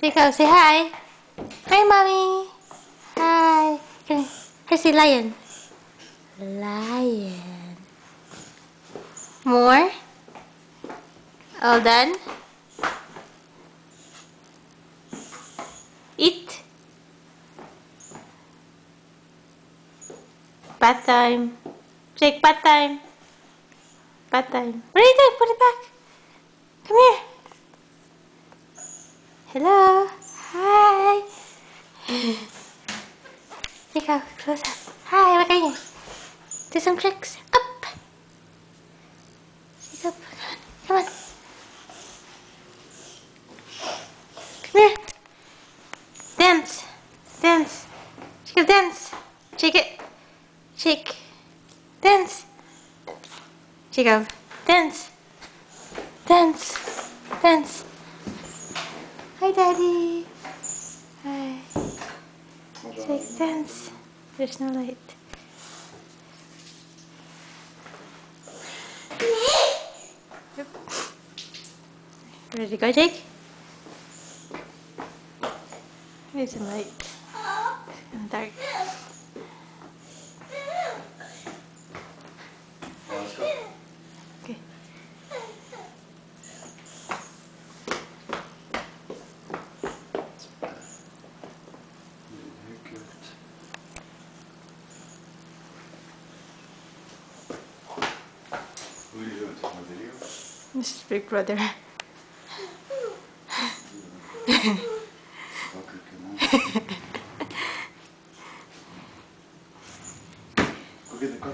Jacob, say hi. Hi, mommy. Hi. Can I lion? Lion. More? All done? Eat. Bath time. Jake, bath time. Bath time. What are you doing? Put it back. Come here. Hello. Hi. Jacob, close up. Hi, are you? Do some tricks. Up. Jacob, come on. Come on. Come here. Dance. Dance. Jacob, dance. Shake it. Shake. Dance. Jacob, dance. Dance. Dance. Hi, Daddy. Jake, dance. There's no light. Yep. Ready to go, Jake? There's some light. Who are you doing? Taking a video? This is Big Brother. Fucker, come on. Go get the car.